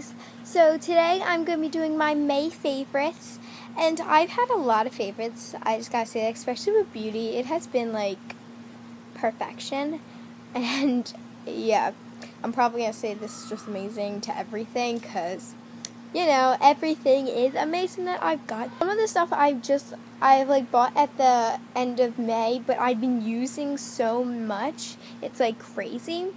guys. So today I'm going to be doing my May favorites. And I've had a lot of favorites. I just got to say, especially with beauty, it has been like perfection. And yeah, I'm probably going to say this is just amazing to everything because you know, everything is amazing that I've got. Some of the stuff I've just I've like bought at the end of May, but I've been using so much. It's like crazy.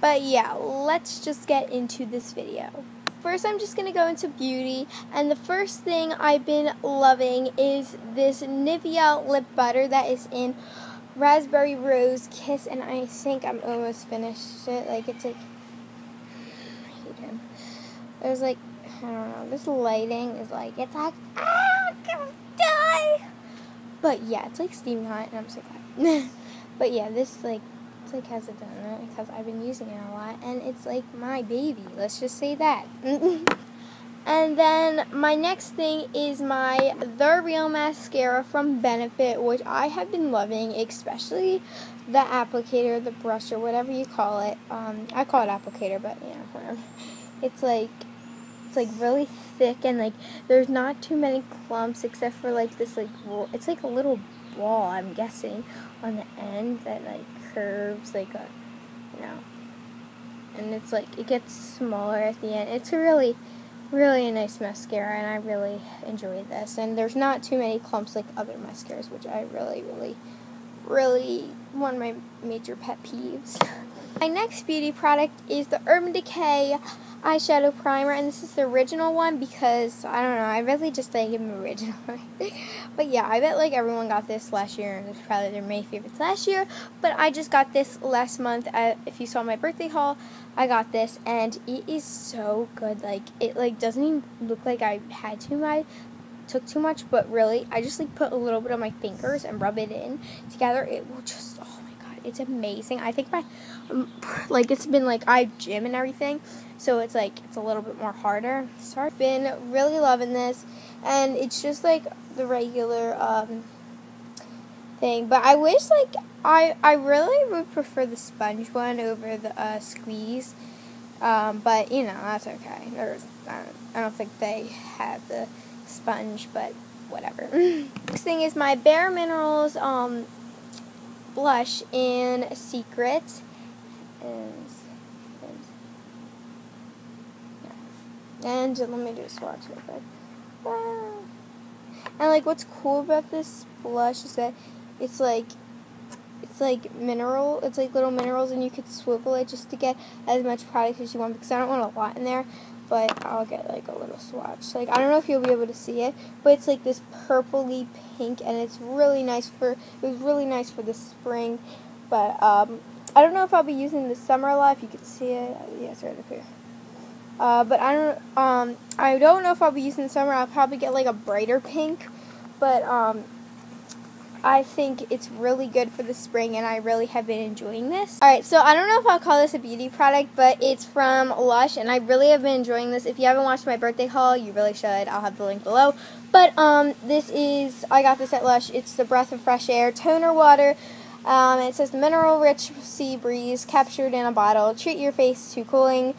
But yeah, let's just get into this video. First, I'm just to go into beauty, and the first thing I've been loving is this Nivea lip butter that is in Raspberry Rose Kiss, and I think I'm almost finished it. Like, it's like, I hate him. There's like, I don't know, this lighting is like, it's like, ah, I'm gonna die! But yeah, it's like steaming hot, and I'm so glad. but yeah, this like it's like has it done it because I've been using it a lot and it's like my baby. Let's just say that. and then my next thing is my They're Real Mascara from Benefit, which I have been loving, especially the applicator, the brush, or whatever you call it. Um, I call it applicator, but yeah, whatever. It's like it's like really thick and like there's not too many clumps except for like this like it's like a little ball I'm guessing on the end that like curves like a you know. And it's like it gets smaller at the end. It's a really really a nice mascara and I really enjoy this. And there's not too many clumps like other mascaras which I really really really one of my major pet peeves. My next beauty product is the Urban Decay eyeshadow primer, and this is the original one because I don't know, I really just like them original. but yeah, I bet like everyone got this last year, and it's probably their May favorites last year. But I just got this last month. At, if you saw my birthday haul, I got this, and it is so good. Like it like doesn't even look like I had too much. Took too much, but really, I just like put a little bit on my fingers and rub it in together. It will just it's amazing. I think my um, like it's been like I gym and everything, so it's like it's a little bit more harder. So I've been really loving this, and it's just like the regular um, thing. But I wish like I I really would prefer the sponge one over the uh, squeeze. Um, but you know that's okay. There's I don't, I don't think they have the sponge, but whatever. Next thing is my Bare Minerals um, blush in Secret. And And let me do a swatch real quick. Ah. And like what's cool about this blush is that it's like it's like mineral it's like little minerals and you could swivel it just to get as much product as you want because I don't want a lot in there but I'll get like a little swatch. Like I don't know if you'll be able to see it but it's like this purpley pink and it's really nice for it was really nice for the spring. But um I don't know if I'll be using the summer a lot if you can see it. Yeah it's right up here. Uh, but I don't um I don't know if I'll be using the summer. I'll probably get like a brighter pink, but um I think it's really good for the spring and I really have been enjoying this. Alright, so I don't know if I'll call this a beauty product, but it's from Lush and I really have been enjoying this. If you haven't watched my birthday haul, you really should. I'll have the link below. But um, this is, I got this at Lush. It's the Breath of Fresh Air Toner Water. Um, it says mineral rich sea breeze captured in a bottle. Treat your face to cooling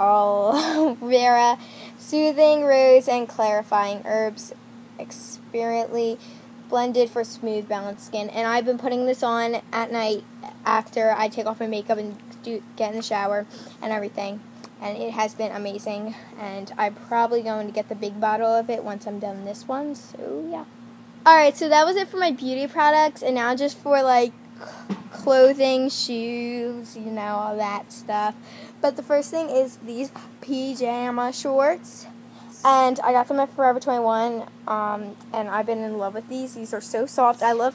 aloe vera, soothing rose, and clarifying herbs, experiently blended for smooth, balanced skin. And I've been putting this on at night after I take off my makeup and do, get in the shower and everything. And it has been amazing. And I'm probably going to get the big bottle of it once I'm done this one. So, yeah. Alright, so that was it for my beauty products. And now just for like clothing, shoes, you know, all that stuff. But the first thing is these pajama shorts. And I got them at Forever 21, um, and I've been in love with these. These are so soft. I love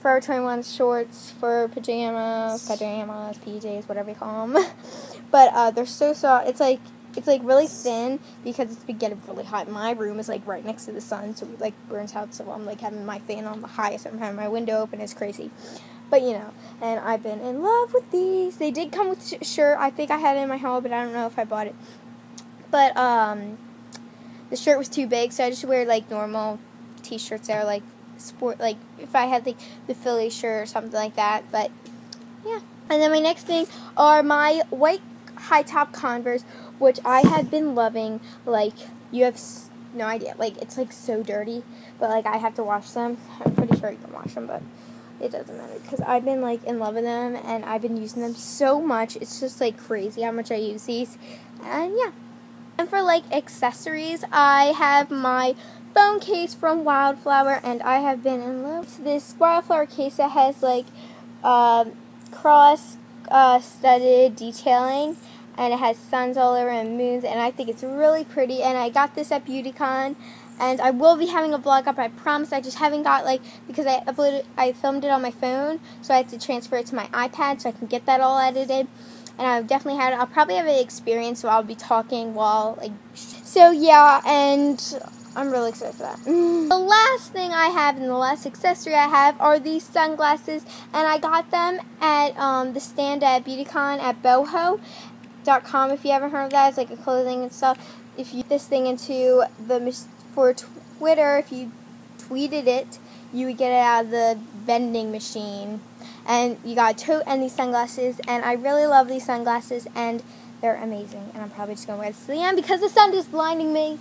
Forever 21 shorts for pajamas, pajamas, PJs, whatever you call them. but uh, they're so soft. It's like it's like really thin because it's been getting really hot. My room is like right next to the sun, so it like burns out. So I'm like having my fan on the highest. I'm having my window open. It's crazy. But you know, and I've been in love with these. They did come with sh- shirt. I think I had it in my haul, but I don't know if I bought it. But um, the shirt was too big, so I just wear like normal t-shirts that are like sport, like if I had like the Philly shirt or something like that. But yeah. And then my next thing are my white high top Converse, which I have been loving. Like you have no idea. Like it's like so dirty, but like I have to wash them. I'm pretty sure you can wash them, but it doesn't matter because I've been like in love with them and I've been using them so much. It's just like crazy how much I use these, and yeah. And for like accessories, I have my phone case from Wildflower, and I have been in love with this Wildflower case that has like um, cross uh, studded detailing and it has suns all over and moons and I think it's really pretty and I got this at BeautyCon and I will be having a vlog up I promise I just haven't got like because I uploaded I filmed it on my phone so I had to transfer it to my iPad so I can get that all edited and I've definitely had I'll probably have an experience so I'll be talking while like so yeah and I'm really excited for that. The last thing I have and the last accessory I have are these sunglasses, and I got them at um, the stand at BeautyCon at Boohoo.com. If you haven't heard of that, it's like a clothing and stuff. If you this thing into the for Twitter, if you tweeted it, you would get it out of the vending machine. And you got a tote and these sunglasses, and I really love these sunglasses, and they're amazing, and I'm probably just going to wear this to the end because the sun is blinding me.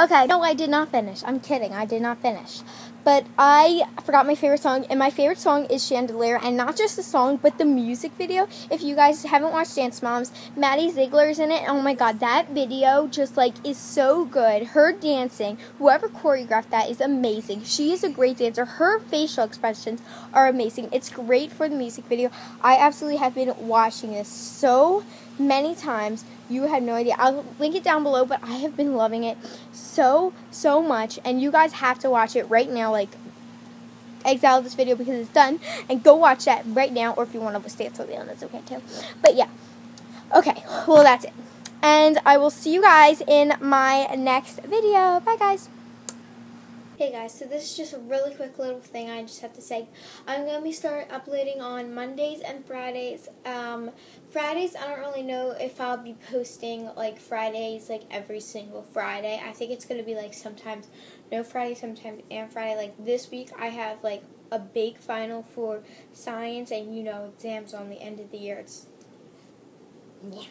Okay, no, I did not finish. I'm kidding. I did not finish. But I forgot my favorite song, and my favorite song is Chandelier, and not just the song, but the music video. If you guys haven't watched Dance Moms, Maddie Ziegler's in it. Oh my god, that video just like is so good. Her dancing, whoever choreographed that is amazing. She is a great dancer. Her facial expressions are amazing. It's great for the music video. I absolutely have been watching this so many times. You had no idea. I'll link it down below, but I have been loving it so, so much. And you guys have to watch it right now. Like, exile this video because it's done. And go watch that right now. Or if you want to stay until the end, that's okay too. But yeah. Okay, well, that's it. And I will see you guys in my next video. Bye, guys. Hey guys, so this is just a really quick little thing I just have to say. I'm going to be start uploading on Mondays and Fridays. Um, Fridays, I don't really know if I'll be posting like Fridays like every single Friday. I think it's going to be like sometimes no Friday, sometimes and Friday. Like this week I have like a big final for science and you know exams on the end of the year. It's yeah.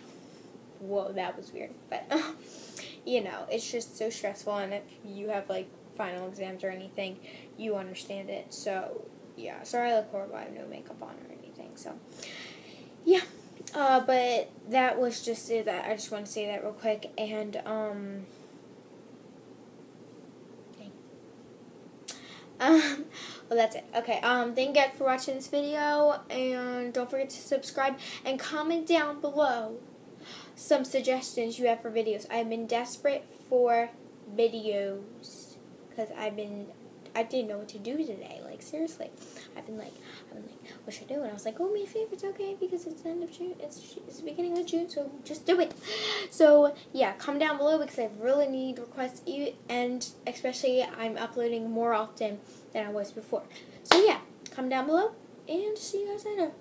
Whoa, that was weird. But you know, it's just so stressful and if you have like final exams or anything, you understand it. So, yeah. Sorry I look horrible. I have no makeup on or anything. So, yeah. Uh, but that was just it. That I just want to say that real quick. And, um... Um, well, that's it. Okay, um, thank you guys for watching this video, and don't forget to subscribe, and comment down below some suggestions you have for videos. I've been desperate for videos because I've been I didn't know what to do today. Like seriously, I've been like I've been like what should I do? And I was like, oh, my favorite's okay because it's the end of June. It's it's the beginning of June, so just do it. So yeah, comment down below because I really need requests and especially I'm uploading more often than I was before. So yeah, comment down below and see you guys later.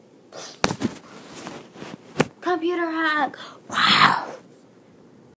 Computer hack. Wow.